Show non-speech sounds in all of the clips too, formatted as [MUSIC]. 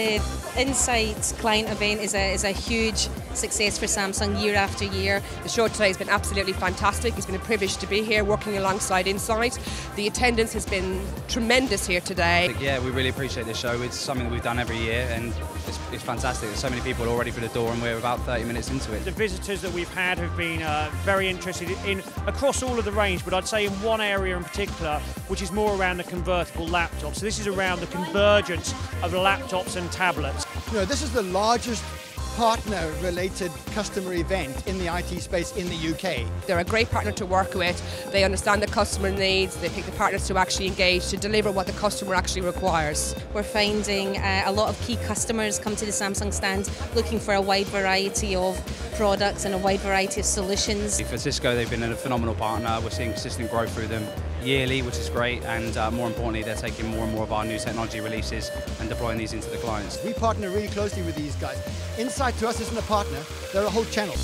the Insight client event is a, is a huge success for Samsung year after year. The show today has been absolutely fantastic. It's been a privilege to be here working alongside Insight. The attendance has been tremendous here today. Yeah, we really appreciate this show. It's something that we've done every year and it's, it's fantastic. There's so many people already for the door and we're about 30 minutes into it. The visitors that we've had have been uh, very interested in across all of the range, but I'd say in one area in particular, which is more around the convertible laptop. So this is around the convergence of laptops and tablets. You know, this is the largest partner related customer event in the IT space in the UK. They're a great partner to work with. They understand the customer needs. They pick the partners to actually engage to deliver what the customer actually requires. We're finding uh, a lot of key customers come to the Samsung stand looking for a wide variety of products and a wide variety of solutions. For Cisco, they've been a phenomenal partner. We're seeing consistent growth through them yearly, which is great, and uh, more importantly, they're taking more and more of our new technology releases and deploying these into the clients. We partner really closely with these guys. Insight to us isn't a partner, they're a whole channel.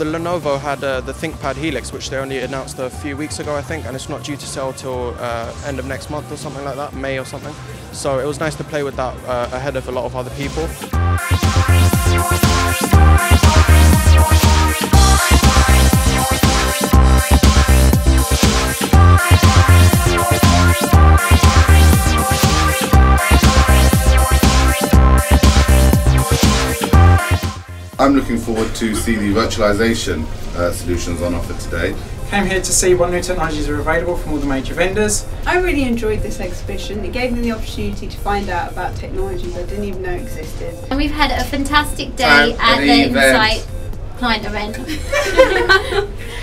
The Lenovo had uh, the ThinkPad Helix, which they only announced a few weeks ago, I think, and it's not due to sell till uh, end of next month or something like that, May or something. So it was nice to play with that uh, ahead of a lot of other people. I'm looking forward to see the virtualization uh, solutions on offer today. Came here to see what new technologies are available from all the major vendors. I really enjoyed this exhibition. It gave me the opportunity to find out about technologies I didn't even know existed. And we've had a fantastic day at the event. Insight client event. [LAUGHS] [LAUGHS]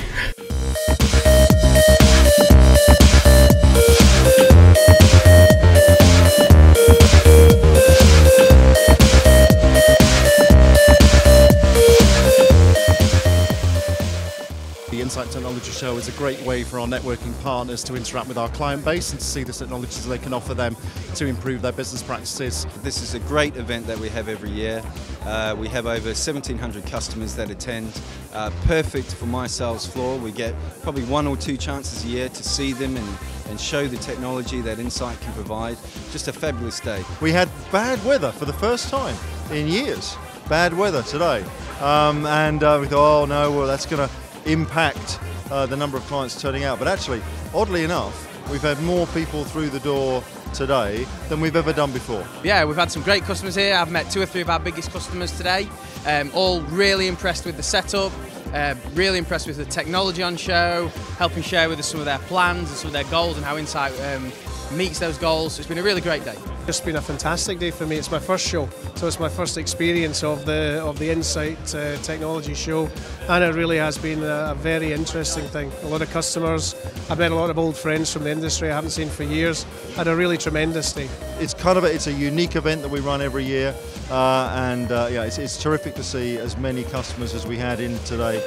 Technology Show is a great way for our networking partners to interact with our client base and to see the technologies they can offer them to improve their business practices. This is a great event that we have every year. Uh, we have over 1,700 customers that attend. Uh, perfect for my sales floor. We get probably one or two chances a year to see them and, and show the technology that Insight can provide. Just a fabulous day. We had bad weather for the first time in years. Bad weather today. Um, and uh, we thought, oh no, well that's going to impact uh, the number of clients turning out. But actually, oddly enough, we've had more people through the door today than we've ever done before. Yeah, we've had some great customers here. I've met two or three of our biggest customers today. Um, all really impressed with the setup, uh, really impressed with the technology on show, helping share with us some of their plans and some of their goals and how Insight um, meets those goals. It's been a really great day. It's been a fantastic day for me. It's my first show, so it's my first experience of the of the Insight uh, Technology Show, and it really has been a, a, very interesting thing. A lot of customers. I've met a lot of old friends from the industry I haven't seen for years. Had a really tremendous day. It's kind of a, it's a unique event that we run every year, uh, and uh, yeah, it's, it's terrific to see as many customers as we had in today.